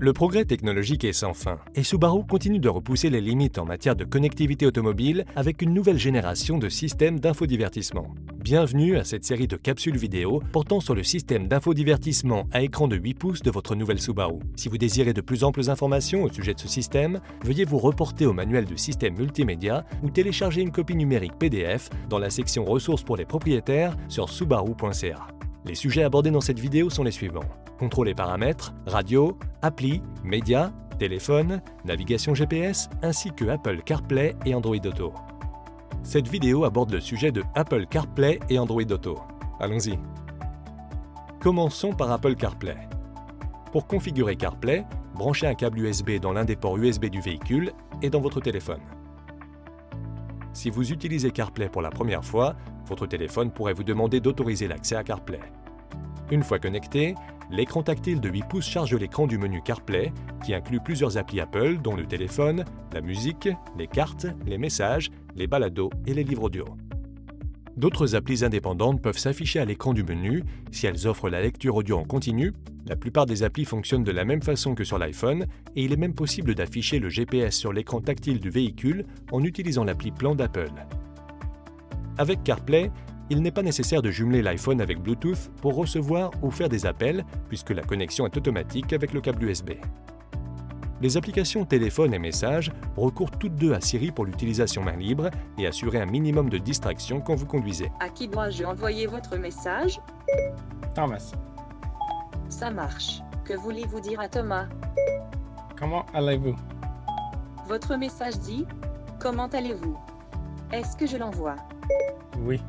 Le progrès technologique est sans fin, et Subaru continue de repousser les limites en matière de connectivité automobile avec une nouvelle génération de systèmes d'infodivertissement. Bienvenue à cette série de capsules vidéo portant sur le système d'infodivertissement à écran de 8 pouces de votre nouvelle Subaru. Si vous désirez de plus amples informations au sujet de ce système, veuillez vous reporter au manuel de système multimédia ou télécharger une copie numérique PDF dans la section ressources pour les propriétaires sur subaru.ca. Les sujets abordés dans cette vidéo sont les suivants. Contrôle et paramètres, radio, appli, médias, téléphone, navigation GPS, ainsi que Apple CarPlay et Android Auto. Cette vidéo aborde le sujet de Apple CarPlay et Android Auto. Allons-y. Commençons par Apple CarPlay. Pour configurer CarPlay, branchez un câble USB dans l'un des ports USB du véhicule et dans votre téléphone. Si vous utilisez CarPlay pour la première fois, votre téléphone pourrait vous demander d'autoriser l'accès à CarPlay. Une fois connecté, l'écran tactile de 8 pouces charge l'écran du menu CarPlay, qui inclut plusieurs applis Apple, dont le téléphone, la musique, les cartes, les messages, les balados et les livres audio. D'autres applis indépendantes peuvent s'afficher à l'écran du menu si elles offrent la lecture audio en continu. La plupart des applis fonctionnent de la même façon que sur l'iPhone et il est même possible d'afficher le GPS sur l'écran tactile du véhicule en utilisant l'appli Plan d'Apple. Avec CarPlay, il n'est pas nécessaire de jumeler l'iPhone avec Bluetooth pour recevoir ou faire des appels puisque la connexion est automatique avec le câble USB. Les applications téléphone et messages recourent toutes deux à Siri pour l'utilisation main libre et assurer un minimum de distraction quand vous conduisez. À qui dois-je envoyer votre message? Thomas, Ça marche. Que voulez-vous dire à Thomas? Comment allez-vous? Votre message dit Comment allez-vous? Est-ce que je l'envoie? Oui,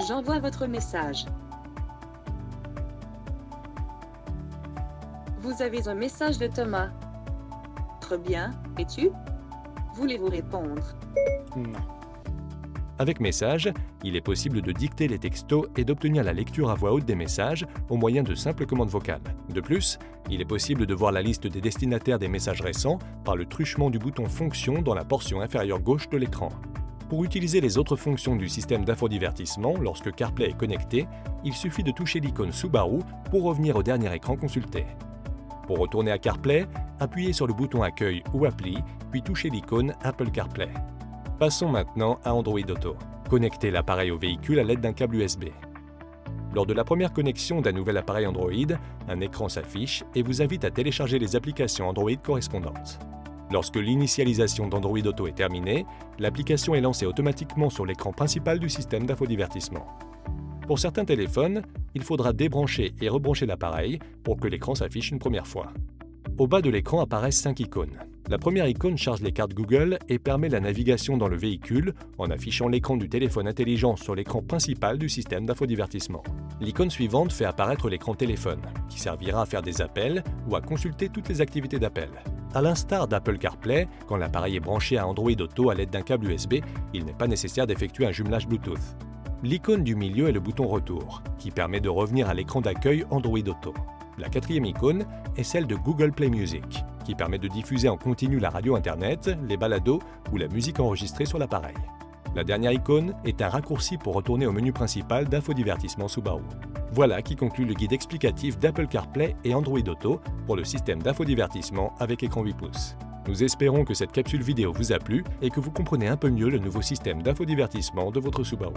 J'envoie votre message. Vous avez un message de Thomas. Très bien. Et tu Voulez-vous répondre? Non. Avec Message, il est possible de dicter les textos et d'obtenir la lecture à voix haute des messages au moyen de simples commandes vocales. De plus, il est possible de voir la liste des destinataires des messages récents par le truchement du bouton Fonction dans la portion inférieure gauche de l'écran. Pour utiliser les autres fonctions du système d'infodivertissement lorsque CarPlay est connecté, il suffit de toucher l'icône Subaru pour revenir au dernier écran consulté. Pour retourner à CarPlay, appuyez sur le bouton Accueil ou Appli, puis touchez l'icône Apple CarPlay. Passons maintenant à Android Auto. Connectez l'appareil au véhicule à l'aide d'un câble USB. Lors de la première connexion d'un nouvel appareil Android, un écran s'affiche et vous invite à télécharger les applications Android correspondantes. Lorsque l'initialisation d'Android Auto est terminée, l'application est lancée automatiquement sur l'écran principal du système d'infodivertissement. Pour certains téléphones, il faudra débrancher et rebrancher l'appareil pour que l'écran s'affiche une première fois. Au bas de l'écran apparaissent 5 icônes. La première icône charge les cartes Google et permet la navigation dans le véhicule en affichant l'écran du téléphone intelligent sur l'écran principal du système d'infodivertissement. L'icône suivante fait apparaître l'écran téléphone, qui servira à faire des appels ou à consulter toutes les activités d'appel. À l'instar d'Apple CarPlay, quand l'appareil est branché à Android Auto à l'aide d'un câble USB, il n'est pas nécessaire d'effectuer un jumelage Bluetooth. L'icône du milieu est le bouton Retour, qui permet de revenir à l'écran d'accueil Android Auto. La quatrième icône est celle de Google Play Music, qui permet de diffuser en continu la radio Internet, les balados ou la musique enregistrée sur l'appareil. La dernière icône est un raccourci pour retourner au menu principal d'Infodivertissement Subaru. Voilà qui conclut le guide explicatif d'Apple CarPlay et Android Auto pour le système d'infodivertissement avec écran 8 pouces. Nous espérons que cette capsule vidéo vous a plu et que vous comprenez un peu mieux le nouveau système d'infodivertissement de votre Subaru.